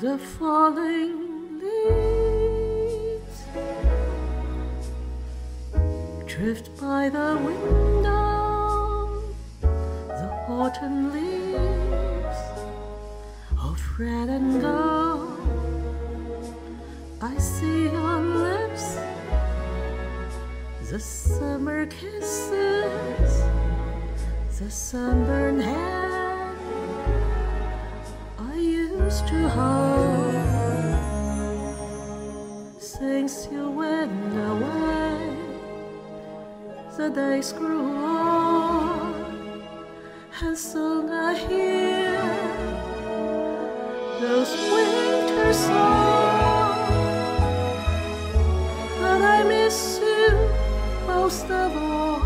the falling leaves drift by the window, the autumn leaves of red and gold. I see on lips the summer kisses, the sunburned hand Since you went away, the days grew long, and soon I hear those winter songs. But I miss you most of all,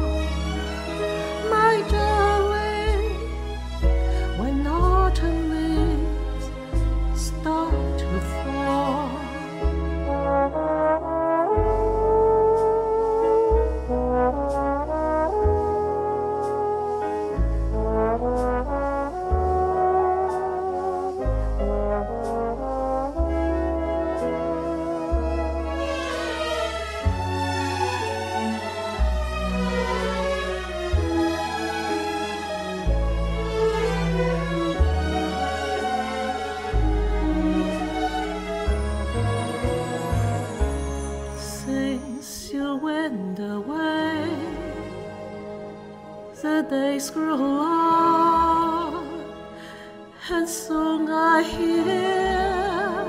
the days grow long, and song I hear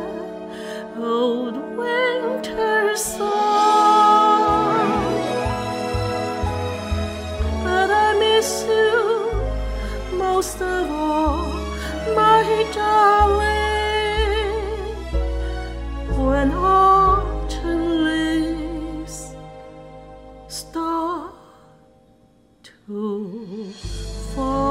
old winter song. But I miss you most of all, my darling, when autumn leaves stop. Oh, for